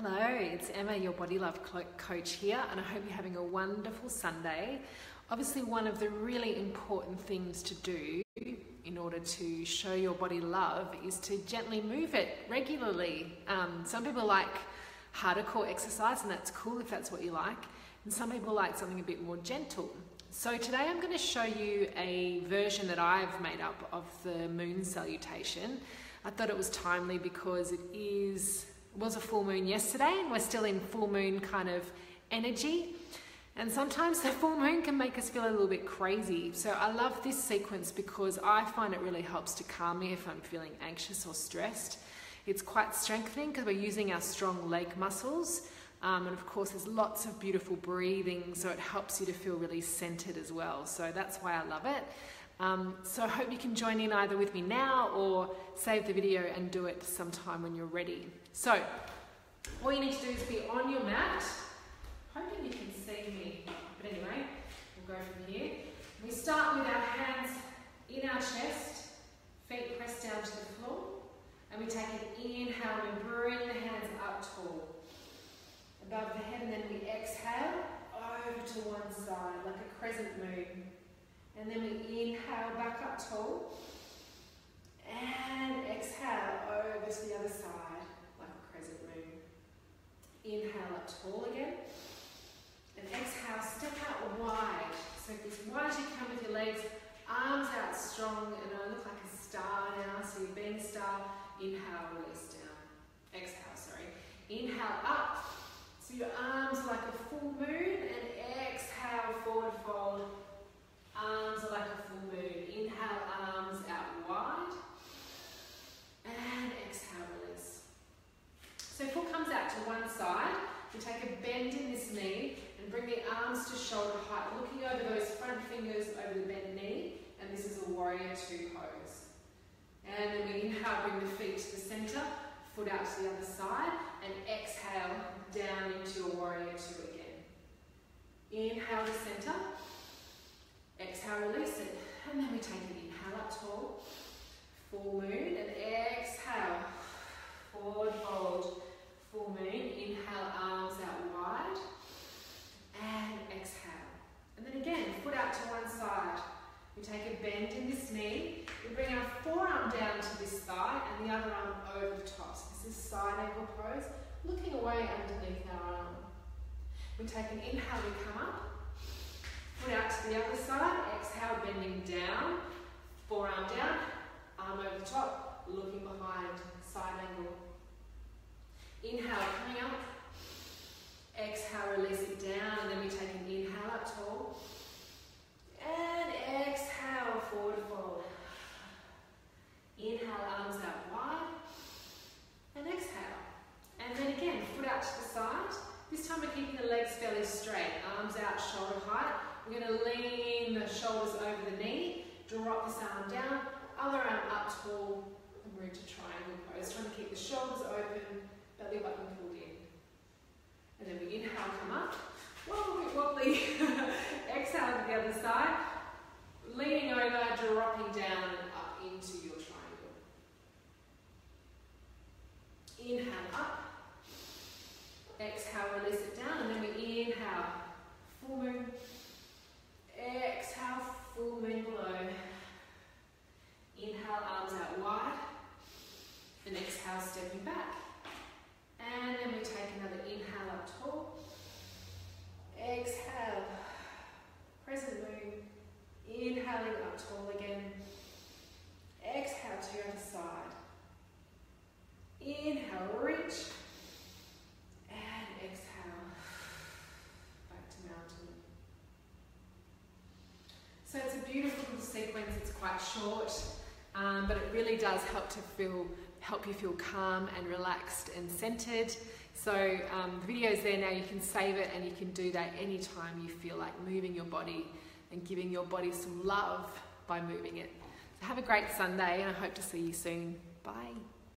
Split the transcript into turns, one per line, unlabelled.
Hello, it's Emma, your Body Love Coach here, and I hope you're having a wonderful Sunday. Obviously, one of the really important things to do in order to show your body love is to gently move it regularly. Um, some people like harder core exercise, and that's cool if that's what you like, and some people like something a bit more gentle. So, today I'm going to show you a version that I've made up of the moon salutation. I thought it was timely because it is was a full moon yesterday and we're still in full moon kind of energy. And sometimes the full moon can make us feel a little bit crazy. So I love this sequence because I find it really helps to calm me if I'm feeling anxious or stressed. It's quite strengthening because we're using our strong leg muscles. Um, and of course, there's lots of beautiful breathing, so it helps you to feel really centered as well. So that's why I love it. Um, so I hope you can join in either with me now or save the video and do it sometime when you're ready. So all you need to do is be on your mat. Hoping you can see me, but anyway, we'll go from here. We start with our hands in our chest, feet pressed down to the floor, and we take an inhale and bring the hands up tall above the head, and then we exhale over to one side like a crescent moon. And then we inhale back up tall. And exhale over to the other side, like a crescent moon. Inhale up tall again. And exhale, step out wide. So as wide as you can with your legs, arms out strong, and I look like a star now. So you're being a star. Inhale, release down. Exhale, sorry. Inhale up. So your arms like a full moon, and exhale, forward fold Arms are like a full moon. Inhale, arms out wide. And exhale, release. So foot comes out to one side. We take a bend in this knee and bring the arms to shoulder height, looking over those front fingers over the bent knee. And this is a warrior two pose. And then we inhale, bring the feet to the center, foot out to the other side, and exhale down into a warrior two again. Inhale to center. Exhale, release it. And then we take an inhale up tall. Full moon and exhale. Forward fold. Full moon. Inhale, arms out wide. And exhale. And then again, foot out to one side. We take a bend in this knee. We bring our forearm down to this thigh and the other arm over the top. So this is side angle pose, looking away underneath our arm. We take an inhale, we come up. Foot out to the other side, exhale, bending down, forearm down, arm over the top, looking behind, side angle. Inhale, coming up. Exhale, release it down, and then we take an inhale up tall. And exhale, forward fold. Inhale, arms out wide. And exhale. And then again, foot out to the side. This time we're keeping straight, arms out, shoulder height. We're going to lean the shoulders over the knee, drop this arm down, other arm up tall, and we're into triangle pose. Trying to keep the shoulders open, belly button pulled in. And then we inhale, come up. Whoa, wobbly. Exhale to the other side. Leaning over, dropping down and up into your triangle. Inhale up. Exhale, release it down, and then we inhale. Full moon. Exhale, full moon below. Inhale, arms out wide. And exhale, stepping back. And then we take another inhale up tall. Exhale, crescent moon. Inhaling up tall again. Exhale to your other side. Inhale, reach. And exhale. Back to mountain. So it's a beautiful sequence, it's quite short, um, but it really does help to feel, help you feel calm and relaxed and centered. So um, the video's there now, you can save it and you can do that anytime you feel like moving your body and giving your body some love by moving it. So have a great Sunday and I hope to see you soon. Bye.